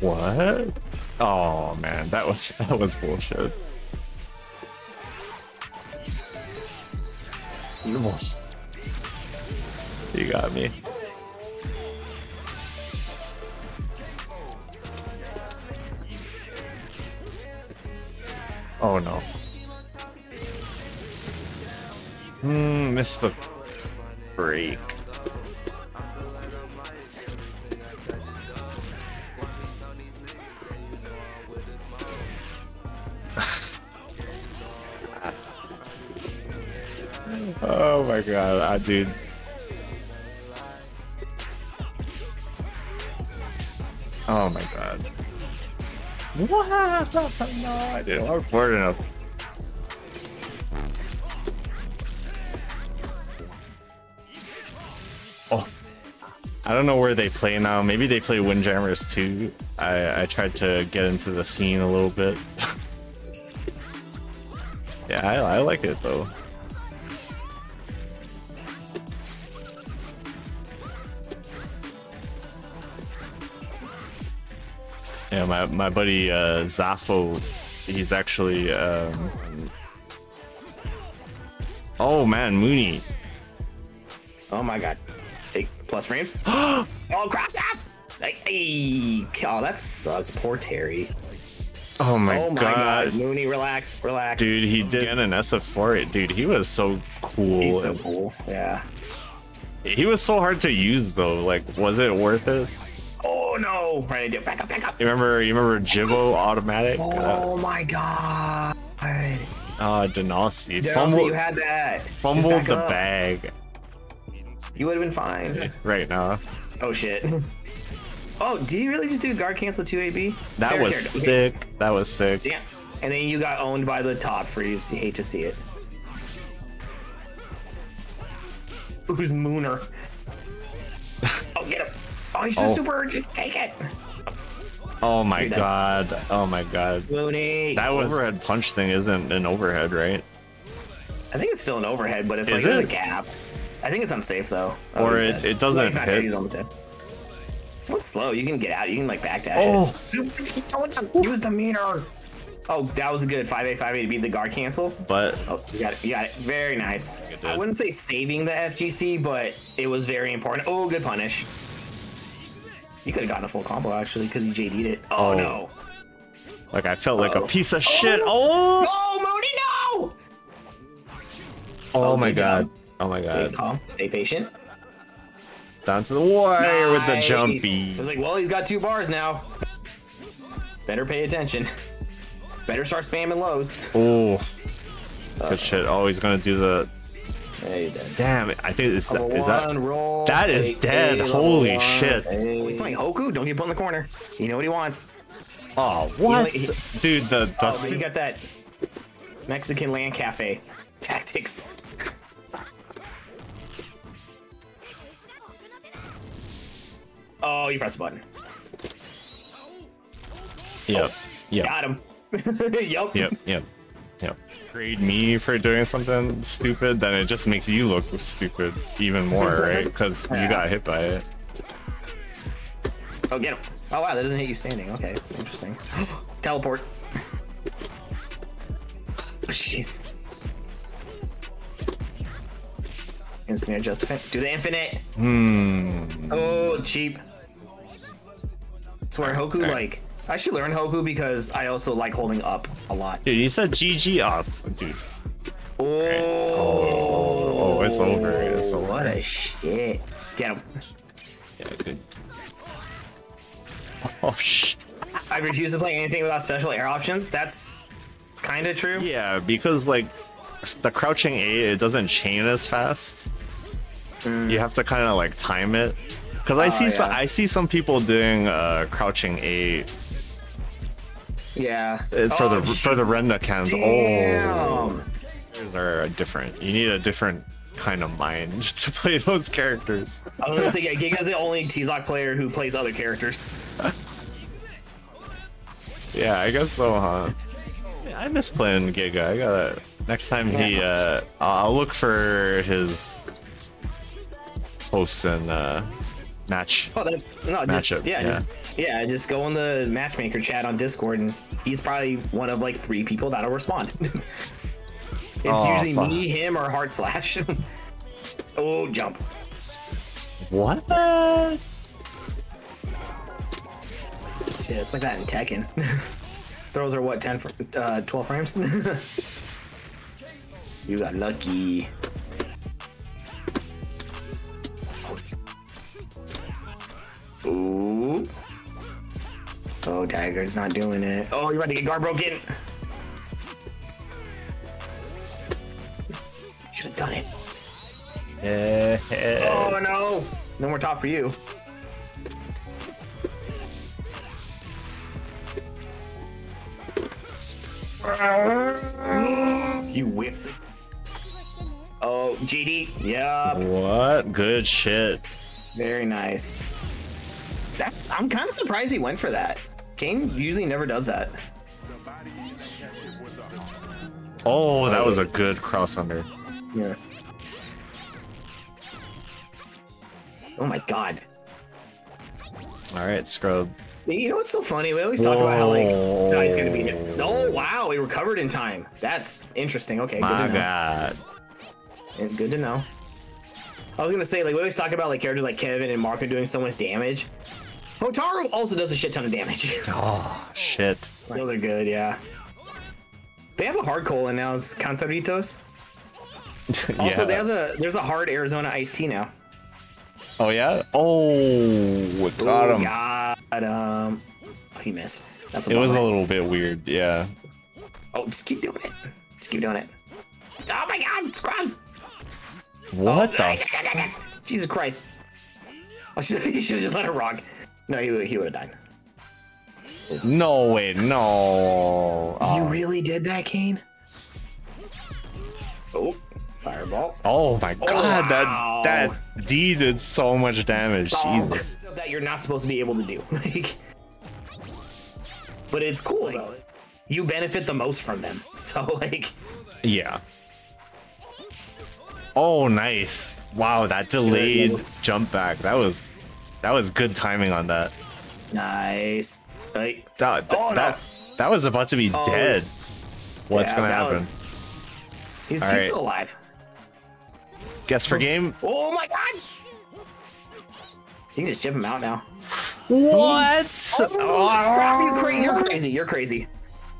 What? Oh man, that was that was bullshit. You got me. Oh no. Hmm, missed the break. Oh my god, I dude. Oh my god. What? No, I didn't work it enough. Oh. I don't know where they play now. Maybe they play Windjammers too. I, I tried to get into the scene a little bit. yeah, I, I like it though. Yeah, my my buddy uh, Zafo, he's actually. Um... Oh man, Moonee. Oh my god. Hey, plus frames. oh, cross up! Hey, oh, that sucks. Poor Terry. Oh my, oh my god. god. Moonee, relax, relax. Dude, he did get an SF4. Dude, he was so cool. He's so cool. Yeah. He was so hard to use though. Like, was it worth it? No! Right, do back up, back up. You remember? You remember Jibbo automatic? Oh my god! Uh, Denasi. Denasi, you had that. Fumbled the up. bag You would have been fine. right now. Oh shit. Oh, did you really just do guard cancel 2AB? That Fair was sick. That was sick. Yeah. And then you got owned by the top freeze. You hate to see it. Who's Mooner? oh, get him. Oh, he's just Oh. super urgent. Take it. Oh my You're dead. god. Oh my god. Moonee. That was. overhead punch thing isn't an overhead, right? I think it's still an overhead, but it's Is like there's a gap. I think it's unsafe though. Oh, Or it- it doesn't No, he's not hit. dead, He's almost dead. Well, it's slow. You can get out. You can like backdash Oh. it. Super. Use the meter. Oh, that was a good 5A 5A to beat the guard cancel. But Oh, you got it. You got it. Very nice. I wouldn't say saving the FGC, but it was very important. Oh, good punish. You could have gotten a full combo actually because you JD'd it. Oh, Oh. no. like I felt like a Uh-oh. piece of oh, shit. Oh, Oh, Moonee, no! oh, Oh, my god. job. Oh my god. Stay calm. Stay patient. Down to the wire with the Nice. jumpy. It's like, well, he's got two bars now. Better pay attention. Better start spamming lows. Oh, good shit. Oh, he's gonna do the. Hey. Damn it! I think is that, is that One, roll, that is eight, dead. eight, Holy one, shit. eight. He's playing Hoku. Don't get put in the corner. You know what he wants. Oh, what? he- Dude, the, the Oh, but you got that Mexican land cafe tactics. Oh, you press the button. Yep. Yep. Got him. yup. Yep. Yep. Yep. Grade me for doing something stupid, then it just makes you look stupid even more, right? Because you got hit by it. Oh, get him. Oh, wow, that doesn't hit you standing. Okay, interesting. Teleport. Oh, Jeez. Instant just Do the infinite. Hmm. Oh, cheap. Swear, Hoku, Okay. like, I should learn Hoku because I also like holding up a lot. Dude, you said GG off, dude. Oh, Oh, it's over. It's over. What a shit. Get him. Yeah, good. Oh sh. I refuse to play anything without special air options. That's kind of true. Yeah, because like the crouching A, it doesn't chain as fast. You have to kind of like time it. Because I Oh, see some, yeah. I see some people doing uh, crouching A Yeah. uh, for Oh, the for the jeez. Renda count. Damn. Oh, those are different. You need a different kind of mind to play those characters. I was gonna say, yeah, Giga's the only T-Lock player who plays other characters. Yeah, I guess so, huh? I miss playing Giga. I gotta next time he uh I'll look for his posts and uh match. Oh, that, no, just yeah, yeah. just yeah, just go on the matchmaker chat on Discord, and he's probably one of like three people that'll respond. it's Oh, usually fuck. me, him, or Heart Slash. oh, jump! What? Shit, it's like that in Tekken. Throws are what, 10, fr- uh, 12 frames? you got lucky. Ooh. Oh, Dagger's not doing it. Oh, you're about to get guard broken. Should have done it. Oh no! No more top for you. you whiffed it. Oh, GD. Yup. What? Good shit. Very nice. That's. I'm kind of surprised he went for that. Kane usually never does that. Oh, that was a good cross under. Yeah. Oh my god. All right, scrub. You know what's so funny? We always talk about how like no, he's gonna be. here. Oh wow, he recovered in time. That's interesting. Okay, good My to know. God. And Good to know. I was gonna say like we always talk about like characters like Kevin and Marco doing so much damage. Hotaru also does a shit ton of damage. Oh shit. Those are good, yeah. They have a hard cola now. It's Cantaritos. Also, yeah. they have a there's a hard Arizona iced tea now. Oh yeah. Oh, got Ooh, him. Got him. Oh, he missed. That's a It was a little bit weird. Yeah. Oh, just keep doing it. Just keep doing it. Oh my god, scrubs! What Oh, the? Jesus Christ. You should have just let her rock. No, he, would- he would have died. No way. No. You Oh. really did that, Kane? Oh, fireball. Oh my oh, god, wow. that that D did so much damage. Jesus. Oh, that you're not supposed to be able to do. Like, but it's cool though. You benefit the most from them. So like, Yeah. Oh, nice. Wow, that delayed jump back. That was that was good timing on that. nice. Like, That Oh, no. that, that was about to be Oh. dead. What's yeah, gonna happen? was- He's, he's right. still alive. Guess for oh. game? Oh my god! You can just chip him out now. What? Oh, oh, oh Scrap, you cra- you're crazy. You're crazy.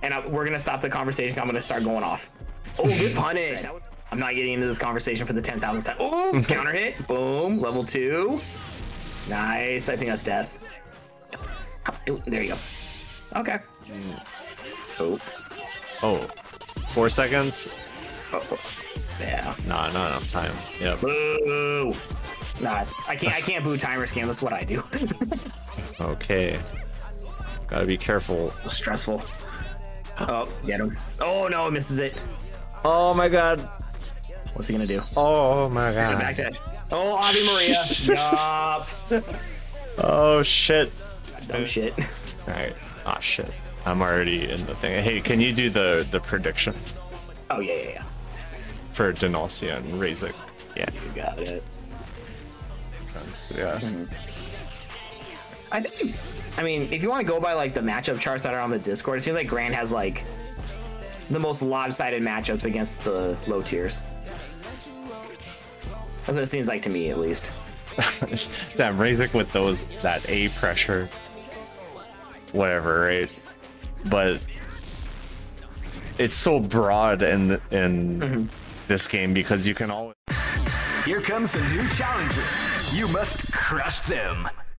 And I, we're gonna stop the conversation. I'm gonna start going off. Oh, good punish. I'm not getting into this conversation for the 10,000th time. Oh, counter hit. Boom. Level two. Nice. I think that's death. Ooh, there you go. Okay. Oh. Oh, four seconds? oh, oh. Yeah. Nah, not enough time. Yep. Boo. Nah, I can't. I can't boo timer scam. That's what I do. Okay. Gotta be careful. Stressful. Oh, get him. Oh no, misses it. Oh my god. What's he gonna do? Oh my god. Back to. Oh, Avi Maria. Yup. Oh shit. Dumb shit. Alright. Ah shit. I'm already in the thing. Hey, can you do the the prediction Oh yeah, yeah, yeah. for Denacia and Razik? Yeah, You got it. makes sense. Yeah. I think. I mean, if you want to go by like the matchup charts that are on the Discord, it seems like Grant has like the most lopsided matchups against the low tiers. That's what it seems like to me, at least. Damn, Razik with those that A pressure. Whatever, right? But it's so broad in in mm-hmm. this game because you can always Here comes a new challenger. You must crush them.